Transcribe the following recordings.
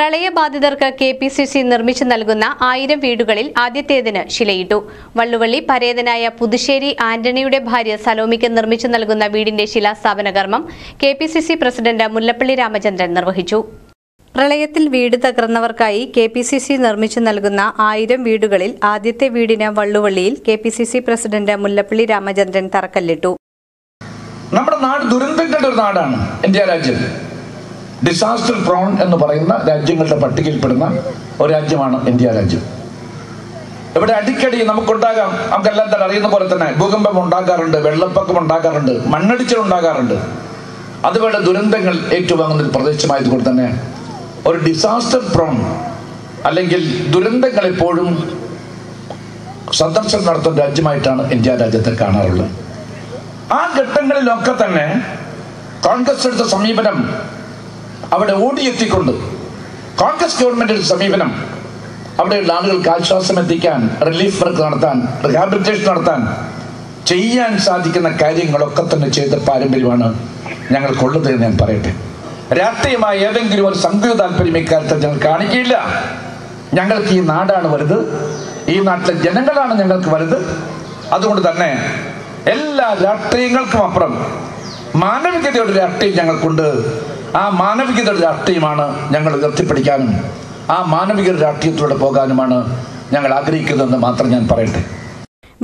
പ്രളയബാധിതർക്ക് K P C C നിർമ്മിച്ചു നൽകുന്ന ആയിരം വീടുകളിൽ ആദ്യത്തേതിന് ശിലയിട്ടു. വള്ളുവള്ളി പരേതനായ പുതുശ്ശേരി ആന്റണിയുടെ ഭാര്യ സലോമിക്ക് നിർമ്മിച്ചു നൽകുന്ന വീടിന്റെ ശിലാസ്ഥാപന കർമ്മം K P C C president Mullappally Ramachandran നിർവഹിച്ചു. പ്രളയത്തിൽ വീട് തകർന്നവർക്കായി കെ പി സി സി നിർമ്മിച്ചു നൽകുന്ന ആയിരം വീടുകളിൽ ആദ്യത്തെ വീടിന് വള്ളുവള്ളിയിൽ K P C C president Mullappally Ramachandran തറക്കല്ലിട്ടു. നമ്മുടെ നാട് ദുരന്തങ്ങളുടെ ഒരു നാടാണ്. ഇന്ത്യ രാജ്യം. ഡിസാസ്റ്റർ പ്രോൺ എന്ന് പറയുന്ന രാജ്യങ്ങളുടെ പട്ടികയിൽപ്പെടുന്ന ഒരു രാജ്യമാണ് ഇന്ത്യ രാജ്യം. ഇവിടെ അടിക്കടി നമുക്കുണ്ടാകാം. നമുക്കെല്ലാം തന്നെ അറിയുന്ന പോലെ തന്നെ ഭൂകമ്പം ഉണ്ടാകാറുണ്ട് വെള്ളപ്പൊക്കം ഉണ്ടാകാറുണ്ട് മണ്ണിടിച്ചിൽ ഉണ്ടാകാറുണ്ട്. അതുപോലെ ദുരന്തങ്ങൾ ഏറ്റുവാങ്ങുന്ന ഒരു പ്രദേശമായതുകൊണ്ട് തന്നെ ഒരു ഡിസാസ്റ്റർ പ്രോൺ അല്ലെങ്കിൽ ദുരന്തങ്ങൾ എപ്പോഴും സന്ദർശനം നടത്തുന്ന രാജ്യമായിട്ടാണ് ഇന്ത്യ രാജ്യത്തെ കാണാറുള്ളത്. ആ ഘട്ടങ്ങളിലൊക്കെ തന്നെ കോൺഗ്രസ് എടുത്ത സമീപനം അവിടെ ഓടിയെത്തിക്കൊണ്ട് കോൺഗ്രസ് ഗവൺമെന്റിന്റെ സമീപനം. അവിടെയുള്ള ആളുകൾക്ക് ആശ്വാസം എത്തിക്കാൻ റിലീഫ് വർക്ക് നടത്താൻ റിഹാബിലിറ്റേഷൻ നടത്താൻ ചെയ്യാൻ സാധിക്കുന്ന കാര്യങ്ങളൊക്കെ തന്നെ ചെയ്ത പാരമ്പര്യമാണ് ഞങ്ങൾക്കുള്ളത് എന്ന് ഞാൻ പറയട്ടെ. രാഷ്ട്രീയമായ ഏതെങ്കിലും ഒരു സംഘീയ താല്പര്യം ഇക്കാര്യത്തിൽ ഞങ്ങൾ കാണിക്കില്ല ഞങ്ങൾക്ക് ഈ നാടാണ് വലുത്. ഈ നാട്ടിലെ ജനങ്ങളാണ് ഞങ്ങൾക്ക് വലുത്. അതുകൊണ്ട് തന്നെ എല്ലാ രാഷ്ട്രീയങ്ങൾക്കും അപ്പുറം മാനവികതയുടെ രാഷ്ട്രീയം ഞങ്ങൾക്കുണ്ട്. ആ മാനവികതയുടെ രാഷ്ട്രീയമാണ് ഞങ്ങൾ ഉയർത്തിപ്പിടിക്കാനും ആ മാനവിക രാഷ്ട്രീയത്തിലൂടെ പോകാനുമാണ് ഞങ്ങൾ ആഗ്രഹിക്കുന്നതെന്ന് മാത്രം ഞാൻ പറയട്ടെ.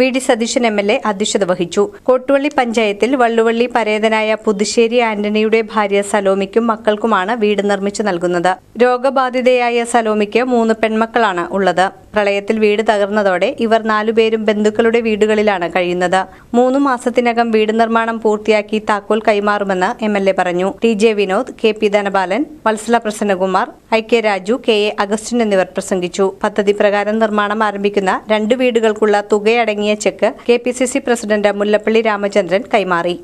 V D Satheesan M L A അധ്യക്ഷത വഹിച്ചു. കോട്ടുവള്ളി പഞ്ചായത്തിൽ വള്ളുവള്ളി പരേതനായ പുതുശ്ശേരി ആന്റണിയുടെ ഭാര്യ സലോമിക്കും മക്കൾക്കുമാണ് വീട് നിർമ്മിച്ചു നൽകുന്നത്. രോഗബാധിതയായ സലോമിക്ക് മൂന്ന് പെൺമക്കളാണ് ഉള്ളത്. പ്രളയത്തിൽ വീട് തകർന്നതോടെ ഇവർ നാലുപേരും ബന്ധുക്കളുടെ വീടുകളിലാണ് കഴിയുന്നത്. മൂന്ന് മാസത്തിനകം വീട് നിർമ്മാണം പൂർത്തിയാക്കി താക്കോൽ കൈമാറുമെന്ന് എം എൽ എ പറഞ്ഞു. T J Vinod K P Dhanabalan Vatsala Prasannakumar I K Raju K A Augustine എന്നിവർ പ്രസംഗിച്ചു. പദ്ധതി പ്രകാരം നിർമ്മാണം ആരംഭിക്കുന്ന രണ്ട് വീടുകൾക്കുള്ള തുകയടങ്ങിയ cheque K president Mullappally Ramachandran കൈമാറി